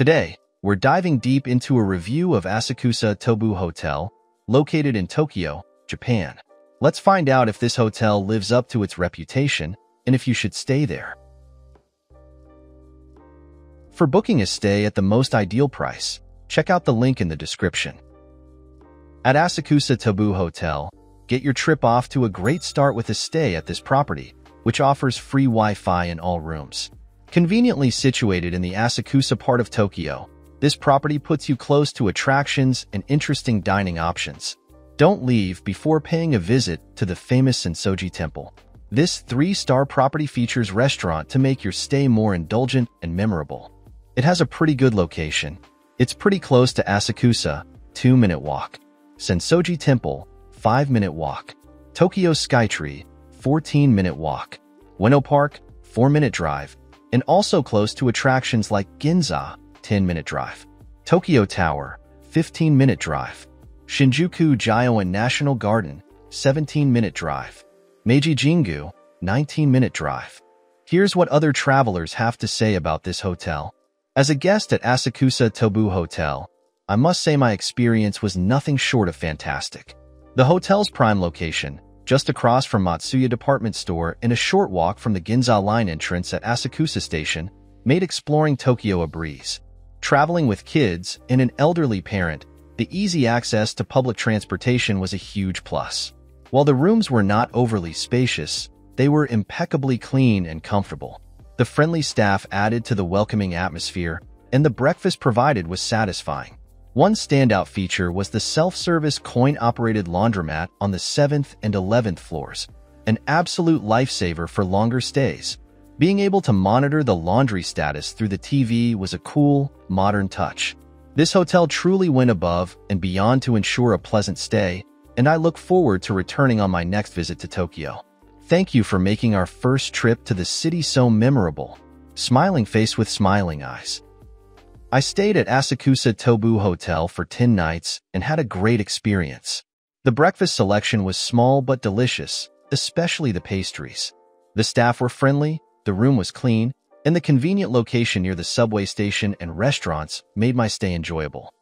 Today, we're diving deep into a review of Asakusa Tobu Hotel, located in Tokyo, Japan. Let's find out if this hotel lives up to its reputation and if you should stay there. For booking a stay at the most ideal price, check out the link in the description. At Asakusa Tobu Hotel, get your trip off to a great start with a stay at this property, which offers free Wi-Fi in all rooms. Conveniently situated in the Asakusa part of Tokyo, this property puts you close to attractions and interesting dining options. Don't leave before paying a visit to the famous Sensoji Temple. This three-star property features restaurant to make your stay more indulgent and memorable. It has a pretty good location. It's pretty close to Asakusa, 2-minute walk. Sensoji Temple, 5-minute walk. Tokyo Skytree, 14-minute walk. Ueno Park, 4-minute drive. And also close to attractions like Ginza, 10-minute drive. Tokyo Tower, 15-minute drive. Shinjuku Gyoen National Garden, 17-minute drive. Meiji Jingu, 19-minute drive. Here's what other travelers have to say about this hotel. As a guest at Asakusa Tobu Hotel, I must say my experience was nothing short of fantastic. The hotel's prime location, just across from Matsuya Department Store and a short walk from the Ginza Line entrance at Asakusa Station, made exploring Tokyo a breeze. Traveling with kids and an elderly parent, the easy access to public transportation was a huge plus. While the rooms were not overly spacious, they were impeccably clean and comfortable. The friendly staff added to the welcoming atmosphere, and the breakfast provided was satisfying. One standout feature was the self-service coin-operated laundromat on the 7th and 11th floors, an absolute lifesaver for longer stays. Being able to monitor the laundry status through the TV was a cool, modern touch. This hotel truly went above and beyond to ensure a pleasant stay, and I look forward to returning on my next visit to Tokyo. Thank you for making our first trip to the city so memorable. Smiling face with smiling eyes. I stayed at Asakusa Tobu Hotel for 10 nights and had a great experience. The breakfast selection was small but delicious, especially the pastries. The staff were friendly, the room was clean, and the convenient location near the subway station and restaurants made my stay enjoyable.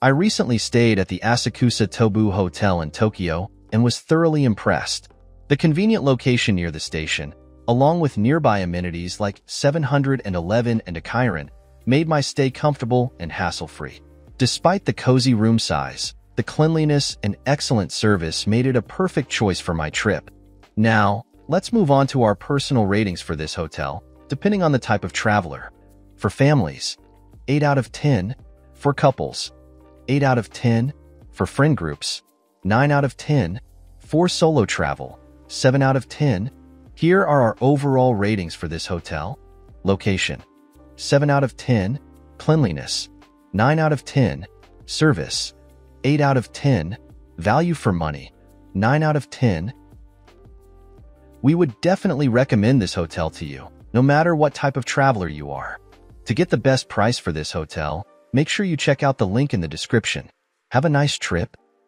I recently stayed at the Asakusa Tobu Hotel in Tokyo and was thoroughly impressed. The convenient location near the station, along with nearby amenities like 711 and Akiron, made my stay comfortable and hassle-free. Despite the cozy room size, the cleanliness and excellent service made it a perfect choice for my trip. Now, let's move on to our personal ratings for this hotel, depending on the type of traveler. For families, 8 out of 10. For couples, 8 out of 10. For friend groups, 9 out of 10. For solo travel, 7 out of 10. Here are our overall ratings for this hotel. Location, 7 out of 10, cleanliness, 9 out of 10, service, 8 out of 10, value for money, 9 out of 10. We would definitely recommend this hotel to you, no matter what type of traveler you are. To get the best price for this hotel, make sure you check out the link in the description. Have a nice trip